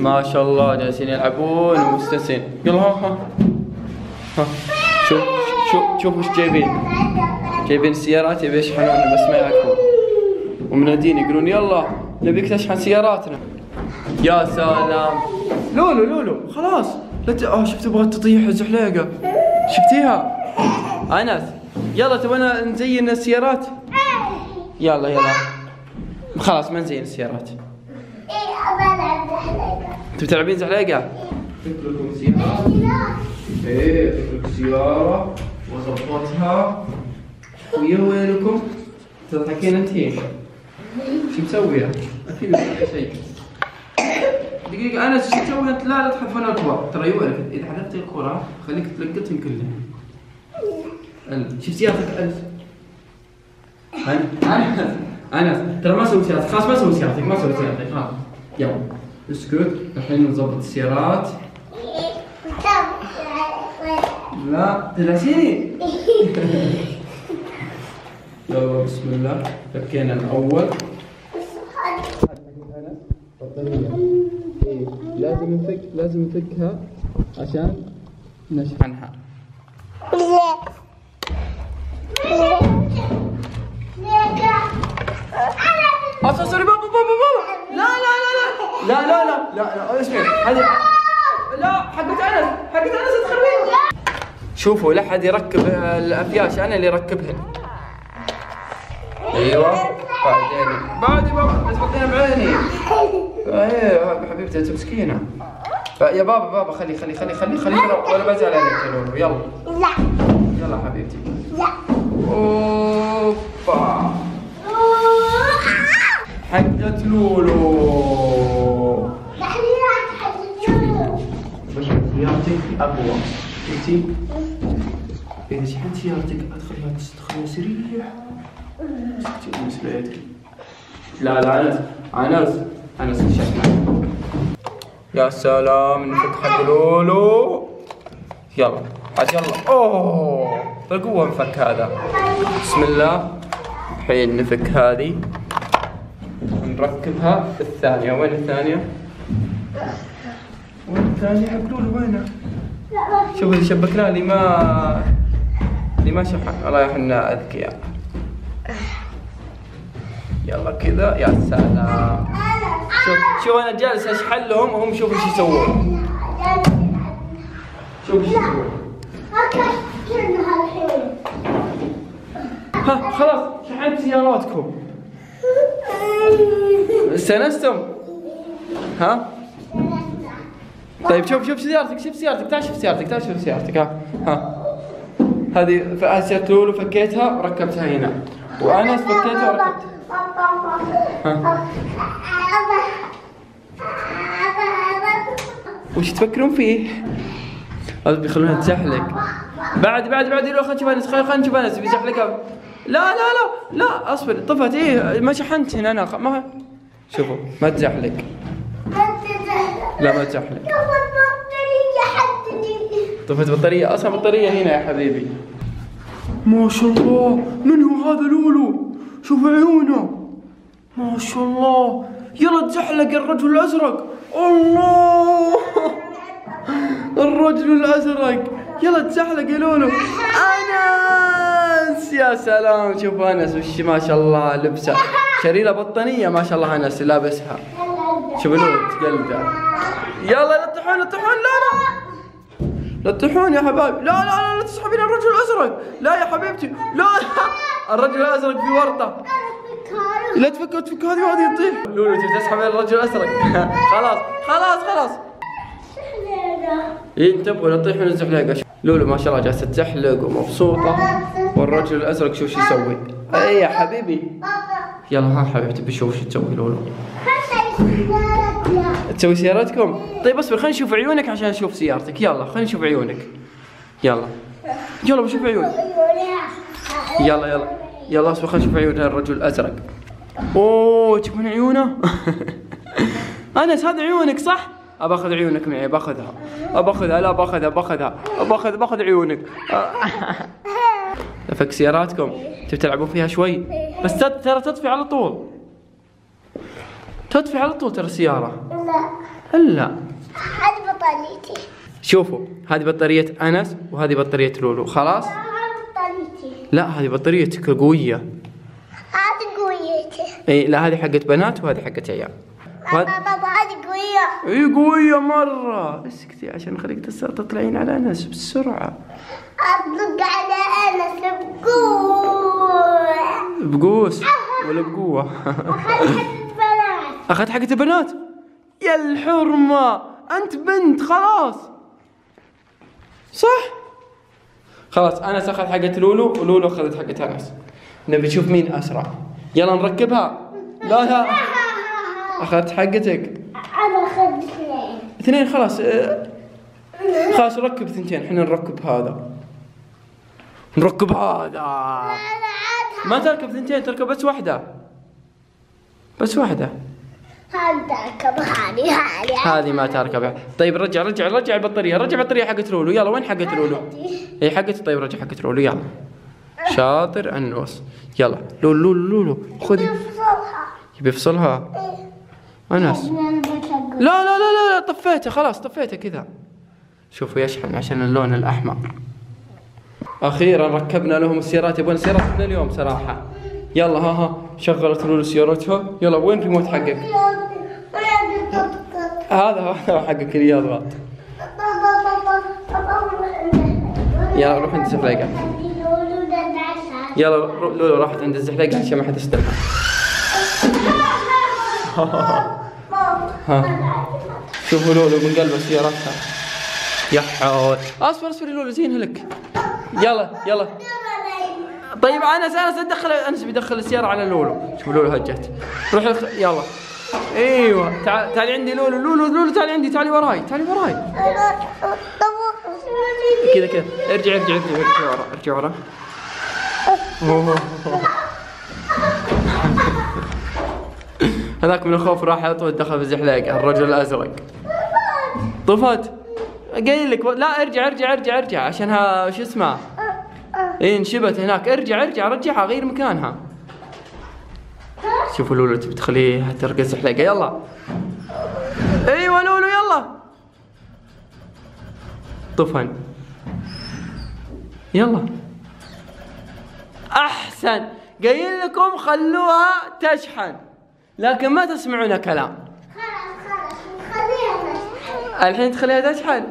ما شاء الله جالسين يلعبون ومستانسين يلا ها ها. ها. شوف شوف شوف وش جايبين. جايبين السيارات يبي يشحنونها بس ما يعرفون ومنادين يقولون يلا نبيك تشحن سياراتنا. يا سلام. لولو لولو خلاص. لا ت... آه شفت تبغى تطيح الزحليقة. شفتيها؟ أنس يلا تبغى نزين السيارات؟ يلا يلا. خلاص ما نزين السيارات. أنتوا تلعبين زحليقة لكم سيارة إيه لكم سيارة وظبطها ويا وينكم تضحكين انتين شو مسوية؟ أكيد شيء دقيقة أنا شو تسوي أنت؟ لا لا تحذفون الكور، ترى يوالك إذا حذفت الكرة خليك تلقطهم كلهم. شوف سيارتك أنس. أنا أنا أنا ترى ما سويت سيارتك، خلاص ما سوي سيارتك، ما سوي سيارتك، خلاص. يلا اسكت، الحين نظبط السيارات. لا تلعسيني. يلا بسم الله، فكينا الأول. بطارية إيه لازم نفك لازم نفكها عشان نشحنها أصلا لا لا لا لا اسمع هذه لا حقت أنس حقت أنس تخربين شوفوا لا حد يركب الأفياش أنا اللي أركبهن أيوه. بعدين بعدين بابا بس حطينا بعيني. إيه حبيبتي أنت مسكينة. يا بابا بابا خلي خلي خلي خلي خلي ولا بزعل عليك يا لولو. يلا. يلا حبيبتي. أوبا. حقت لولو. سيارتك اقوى شفتي اذا شحنت سيارتك ادخلها تدخلها سريع سكتي لا لا انس انس انس الشكل يا سلام نفك حق لولو يلا عاد يلا اوه بالقوة نفك هذا بسم الله الحين نفك هذه ونركبها الثانية وين الثانية؟ وين الثانية حق لولو وينها؟ شوف اللي شبكناه اللي ما اللي ما شحن الله إحنا أذكياء. يلا كذا يا سلام. شوف شوف أنا جالس أشحن لهم وهم شوف إيش يسوون. شوف إيش يسوون. ها خلاص شحنت سياراتكم. استأنستم؟ ها؟ طيب شوف شوف سيارتك شوف سيارتك تعال شوف سيارتك تعال شوف سيارتك ها ها. هذه سيارة لولو فكيتها وركبتها هنا. وانس فكيتها وركبتها وش تفكرون فيه؟ هذا بيخلونها تزحلق بعد بعد بعد يقولوا خلينا نشوف أنس خلينا نشوف أنس بيزحلقها لا لا لا لا أصبر طفت إيه ما شحنت هنا أنا ما شوفوا ما تزحلق لا ما تزحلق طفت بطارية أصلا بطارية هنا يا حبيبي. ما شاء الله من هو هذا لولو؟ شوف عيونه. ما شاء الله. يلا تزحلق الرجل الأزرق. الله. الرجل الأزرق. يلا تزحلق يا لولو. أنس. يا سلام. شوف أنس وش ما شاء الله لبسه. شريلة بطانية ما شاء الله أنس لابسها. شوف لولو تقلده يلا لا تطيحون لا تطيحون لا لا. لا تطيحون يا حبايب. لا لا لا لا تسحبين الرجل الازرق لا يا حبيبتي. لا الرجل الازرق في ورطة. لا تفك تفك. هذه وهذه تطيح. لولو تبي تسحب الرجل الازرق خلاص خلاص خلاص. إيه انتبهوا لا تطيحون الزحليقه لولو ما شاء الله جالسة تزحلق ومبسوطة. والرجل الأزرق شوف شو يسوي. اي يا حبيبي. يلا ها حبيبتي بشوف شو تسوي لولو. تسوي سيارتكم؟ طيب اصبر خلينا نشوف عيونك عشان نشوف سيارتك. يلا خلينا نشوف عيونك. يلا. يلا بشوف عيونك. يلا يلا. يلا اصبر خلينا نشوف عيون الرجل الأزرق. أوه تشوفون عيونه؟ أنس هذا عيونك صح؟ ابى اخذ عيونك معي باخذها. باخذها لا باخذها باخذها. باخذ باخذ عيونك. افك سياراتكم. تبي تلعبون فيها شوي؟ بس ترى تطفي على طول. تطفي على طول ترى السيارة؟ إلا. هذه بطانيتي شوفوا هذه بطارية أنس وهذه بطارية لولو. خلاص؟ هذه بطانيتي لا هذه بطاريتك القوية. هذه قويتي. إي لا هذه حقت بنات وهذه حقت عيال. وهذ- بابا هذه قوية. إي قوية مرة. اسكتي عشان خليك تطلعين على أنس بسرعة. أطلق على أنس بقوة. بقوس ولا بقوة؟ أخذت حقت البنات. يا الحرمة أنت بنت خلاص. صح؟ خلاص انس اخذ حقت لولو ولولو أخذت حقت انس نبي نشوف مين أسرع. يلا نركبها. لا لا. أخذت حقتك. أنا أخذت اثنين. اثنين خلاص. خلاص ركب ثنتين. إحنا نركب هذا. نركب هذا. ما تركب ثنتين تركب بس واحدة. بس واحدة. هذه هذه هذه ما تركبها طيب رجع رجع رجع البطارية رجع البطارية حقت لولو يلا وين حقت لولو هي حقت طيب رجع حقت لولو يلا. شاطر أنوس. يلا. لولو لولو لولو خذي. يبي يفصلها انس بشغل لا لا لا لا, لا طفيته خلاص طفيته كذا. شوفوا يشحن عشان اللون الأحمر. أخيرا ركبنا لهم السيارات. يبون سيارات من اليوم صراحة. يلا ها ها. شغلت لولو سيارتها. يلا وين الريموت حقك؟ هذا هذا حقك اللي يضغط يلا روح عند الزحلقة يلا لولو راحت عند الزحلقة عشان ما حد يستلمها ها. شوفوا لولو من قلب سيارتها. يا حول. اصبر اصبر لولو زينها لك يلا يلا. طيب انس انس ادخل انس بيدخل السيارة على لولو. شوف لولو هجت. روح. يلا. أيوه. تعال تعالي عندي لولو لولو لولو تعالي عندي تعالي وراي تعالي وراي. كذا كذا. ارجع ارجع ارجع ارجع ورا ارجع ورا. هذاك من الخوف راح على طول دخل في الزحليقه الرجل الأزرق. طفت. قايل لك لا ارجع ارجع ارجع ارجع عشانها شو اسمه إيه انشبت هناك. ارجع ارجع رجعها غير مكانها. شوفوا لولو تبي تخليها ترقى الزحليقه يلا. أيوه لولو يلا. طفن يلا. أحسن. قايل لكم خلوها تشحن. لكن ما تسمعون كلام. الحين تخليها تشحن.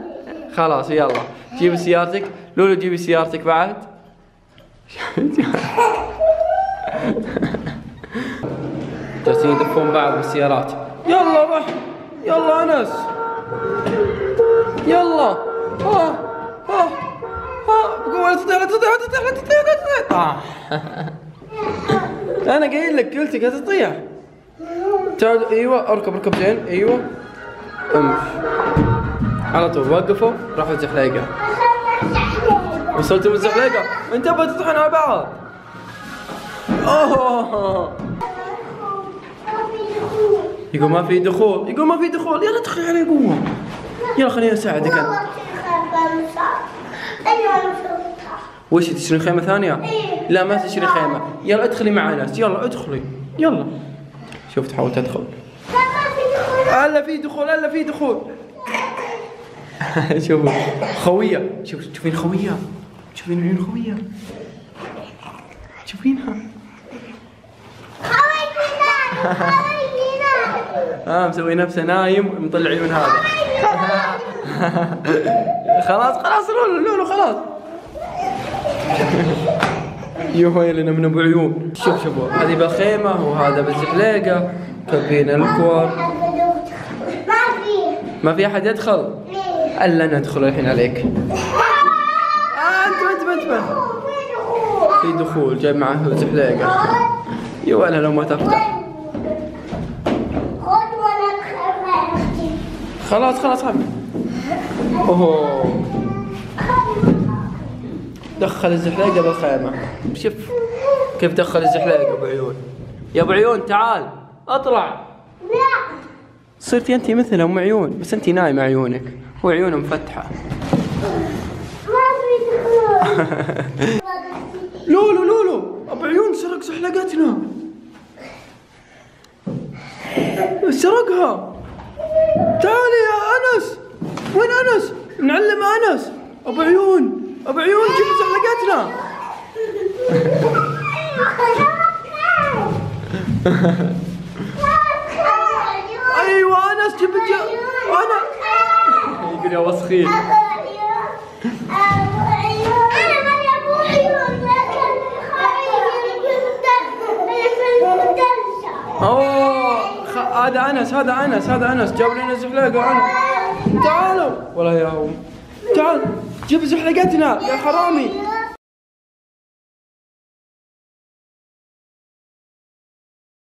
خلاص يلا. جيبي سيارتك. لولو جيبي سيارتك بعد. جالسين يدفون بعض بالسيارات. يلا روح. يلا أنس. يلا. ها. ها. ها. بقوة لا تطيح لا تطيح لا تطيح لا تطيح لا تطيح. آه. أنا قايل لك قلت لك تطيح. تعال أيوه أركب أركب زين. أيوه. امشي على طول وقفوا. راحوا الزحليقة. وصلتوا الزحليقة. انتبهوا تطيحون على بعض. أوه. يقول ما في دخول يقول ما في دخول. يلا ادخلي علي قوة. يلا خليني أساعدك. أنا وش تشتري خيمة ثانية؟ لا ما تشتري خيمة. يلا ادخلي مع ناس. يلا ادخلي. يلا. شوف تحاول تدخل. ألا في دخول ألا في دخول. شوفوا خوية. شوف تشوفين خوية؟ تشوفين عيون خوية؟ تشوفينها؟ آه مسوي نفسه نايم مطلع عيون هذا. خلاص خلاص لولو لولو خلاص. يا ويلنا من ابو عيون شوف شوفوا هذه بالخيمة وهذا بالزحليقة كبين الكور ما في ما في أحد يدخل؟ ألا ندخل الحين عليك. آه انت انت انت في دخول جاي معه زحليقة يا ويلها لو ما تفتح. خلاص خلاص خلاص اوه دخل الزحليقة بالخيمة. شوف كيف دخل الزحليقة أبو عيون. يا أبو عيون تعال. اطلع. لا صرتي أنت مثل أم عيون بس أنت نايمة عيونك. وعيونه مفتحة. لولو لولو. أبو عيون سرق زحلقتنا سرقها. تعالي يا أنس. وين أنس؟ نعلم أنس. أبو عيون. أبو عيون جيب زحلقتنا أيوه أنس جيب الج- أنا يقول يا وسخين. هذا أنس هذا أنس هذا أنس. جاب لنا زحلقة انس تعالوا. والله يا تعال جيب زحلقتنا يا حرامي.